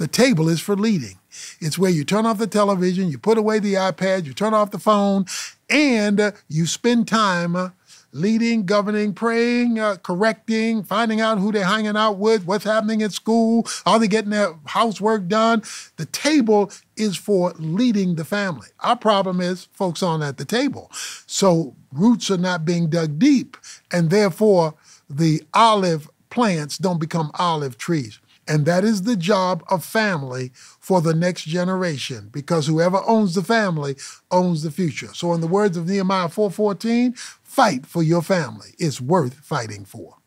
The table is for leading. It's where you turn off the television, you put away the iPad, you turn off the phone, and uh, you spend time uh, leading, governing, praying, uh, correcting, finding out who they're hanging out with, what's happening at school, are they getting their housework done. The table is for leading the family. Our problem is folks aren't at the table. So roots are not being dug deep, and therefore the olive plants don't become olive trees. And that is the job of family for the next generation because whoever owns the family owns the future. So in the words of Nehemiah 4:14, fight for your family. It's worth fighting for.